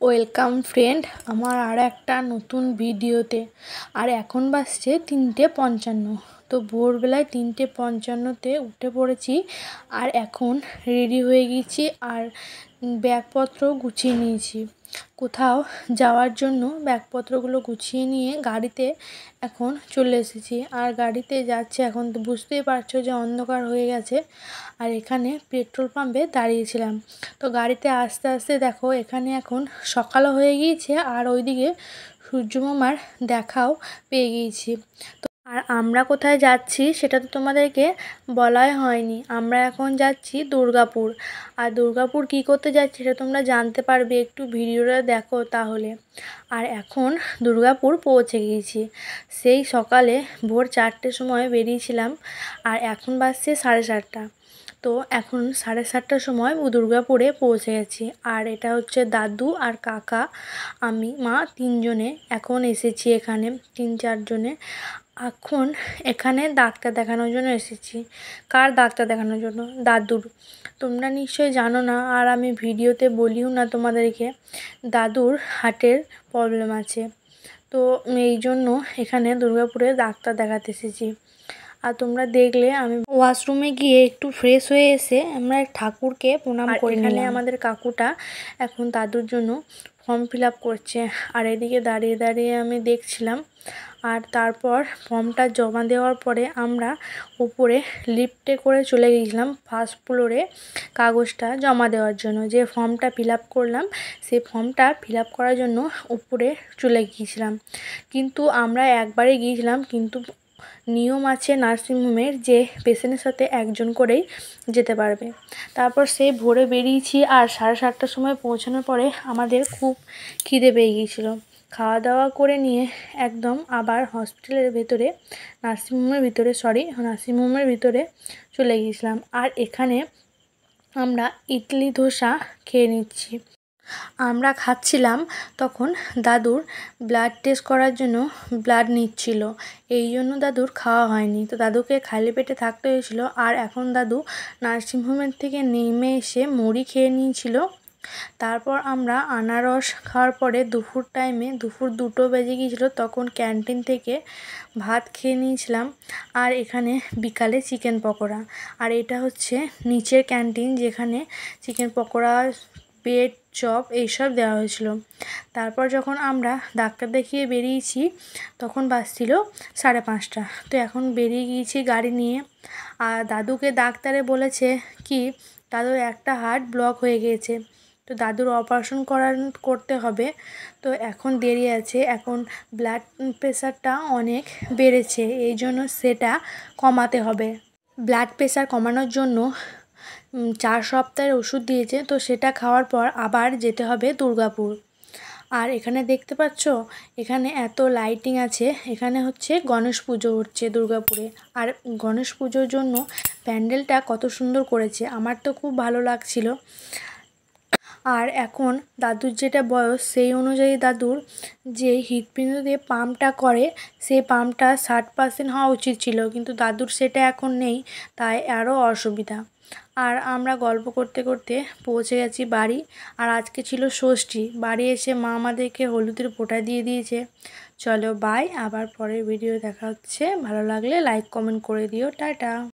Welcome friend আমার আর একটা নতুন ভিডিওতে। আর এখন বাসছে তিনটে পঞ্চান্ন। তো ভোরবেলায় তিনটে পঞ্চান্নতে উঠে পড়েছি আর এখন রেডি হয়ে গিয়েছি আর ব্যাগপত্র গুছিয়ে নিয়েছি। কোথাও যাওয়ার জন্য ব্যাগপত্রগুলো গুছিয়ে নিয়ে গাড়িতে এখন চলে এসেছি। আর গাড়িতে যাচ্ছে এখন তো বুঝতেই পারছ যে অন্ধকার হয়ে গেছে। আর এখানে পেট্রোল পাম্পে দাঁড়িয়েছিলাম। তো গাড়িতে আস্তে আস্তে দেখো এখানে এখন সকালও হয়ে গিয়েছে আর ওইদিকে সূর্যমামার দেখাও পেয়ে গিয়েছি। আর আমরা কোথায় যাচ্ছি সেটা তো তোমাদেরকে বলাই হয়নি। আমরা এখন যাচ্ছি দুর্গাপুর। আর দুর্গাপুর কি করতে যাচ্ছি সেটা তোমরা জানতে পারবে, একটু ভিডিওটা দেখো তাহলে। আর এখন দুর্গাপুর পৌঁছে গিয়েছি। সেই সকালে ভোর চারটের সময় বেরিয়েছিলাম, আর এখন বাজছে সাড়ে সাতটা তো এখন সাড়ে সাতটার সময় দুর্গাপুরে পৌঁছে গেছি। আর এটা হচ্ছে দাদু আর কাকা, আমি, মা তিনজনে এখন এসেছি এখানে, তিন চারজনে। এখন এখানে ডাক্তার দেখানোর জন্য এসেছি। কার ডাক্তার দেখানোর জন্য? দাদুর। তোমরা নিশ্চয়ই জানো না, আর আমি ভিডিওতে বলিও না তোমাদেরকে, দাদুর হার্টের প্রবলেম আছে। তো এই জন্য এখানে দুর্গাপুরে ডাক্তার দেখাতে এসেছি। আর তোমরা দেখলে আমি ওয়াশরুমে গিয়ে একটু ফ্রেশ হয়ে এসে আমরা ঠাকুরকে প্রণাম করে এখানে আমাদের কাকুটা এখন দাদুর জন্য ফর্ম ফিল আপ করছে। আর এদিকে দাঁড়িয়ে দাঁড়িয়ে আমি দেখছিলাম। আর তারপর ফর্মটা জমা দেওয়ার পরে আমরা উপরে লিফটে করে চলে গিয়েছিলাম ফার্স্ট ফ্লোরে কাগজটা জমা দেওয়ার জন্য। যে ফর্মটা ফিল আপ করলাম সেই ফর্মটা ফিল আপ করার জন্য উপরে চলে গিয়েছিলাম। কিন্তু আমরা একবারে গিয়েছিলাম কিন্তু নিয়ম আছে নার্সিংহোমের যে পেশেন্টের সাথে একজন করেই যেতে পারবে। তারপর সে ভোরে বেরিয়েছি আর সাড়ে সাতটার সময় পৌঁছানোর পরে আমাদের খুব খিদে পেয়ে গিয়েছিল। খাওয়া দাওয়া করে নিয়ে একদম আবার হসপিটালের ভেতরে নার্সিংহোমের ভিতরে, সরি নার্সিংহোমের ভিতরে চলে গিয়েছিলাম। আর এখানে আমরা ইডলি ধোসা খেয়ে নিচ্ছি। আমরা খাচ্ছিলাম, তখন দাদুর ব্লাড টেস্ট করার জন্য ব্লাড নিচ্ছিল। এই জন্য দাদুর খাওয়া হয়নি। তো দাদুকে খালি পেটে থাকতে হয়েছিল। আর এখন দাদু নার্সিংহোমের থেকে নেমে এসে মুড়ি খেয়ে নিয়েছিল। তারপর আমরা আনারস খাওয়ার পরে দুপুর টাইমে দুপুর দুটো বেজে গিয়েছিল, তখন ক্যান্টিন থেকে ভাত খেয়ে নিয়েছিলাম। আর এখানে বিকালে চিকেন পকোড়া। আর এটা হচ্ছে নিচের ক্যান্টিন যেখানে চিকেন পকোড়া পেট, চপ এইসব দেওয়া হয়েছিল। তারপর যখন আমরা ডাক্তার দেখিয়ে বেরিয়েছি, তখন বাজছিল সাড়ে পাঁচটা। তো এখন বেরিয়ে গিয়েছি গাড়ি নিয়ে। আর দাদুকে ডাক্তারে বলেছে কি, দাদুর একটা হার্ট ব্লক হয়ে গিয়েছে। তো দাদুর অপারেশন করার, করতে হবে। তো এখন দেরি আছে। এখন ব্লাড প্রেশারটা অনেক বেড়েছে। এই জন্য সেটা কমাতে হবে। ব্লাড প্রেশার কমানোর জন্য চার সপ্তাহের ওষুধ দিয়েছে, তো সেটা খাওয়ার পর আবার যেতে হবে দুর্গাপুর। আর এখানে দেখতে পাচ্ছ, এখানে এত লাইটিং আছে, এখানে হচ্ছে গণেশ পুজো হচ্ছে দুর্গাপুরে। আর গণেশ পুজোর জন্য প্যান্ডেলটা কত সুন্দর করেছে, আমার তো খুব ভালো লাগছিল। আর এখন দাদুর যেটা বয়স, সেই অনুযায়ী দাদুর যে হৃৎপিণ্ড দিয়ে পাম্পটা করে, সেই পাম্পটা ষাট পার্সেন্ট হওয়া উচিত ছিল। কিন্তু দাদুর সেটা এখন নেই, তাই আরও অসুবিধা। আর আমরা গল্প করতে করতে পৌঁছে গেছি বাড়ি, আর আজকে ছিল ষষ্ঠী। বাড়ি এসে মা আমাদেরকে হলুদের ফোঁটা দিয়ে দিয়েছে। চলো বাই আবার পরের ভিডিও দেখা হচ্ছে। ভালো লাগলে লাইক কমেন্ট করে দিও। টাটা।